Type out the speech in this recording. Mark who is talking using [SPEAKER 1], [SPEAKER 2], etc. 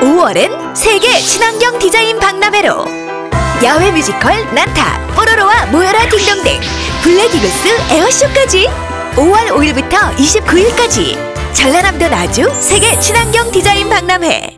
[SPEAKER 1] 5월은 세계 친환경 디자인 박람회로. 야외 뮤지컬 난타, 뽀로로와 모여라 딩동댕, 블랙 이글스 에어쇼까지. 5월 5일부터 29일까지. 전라남도 나주 세계 친환경 디자인 박람회.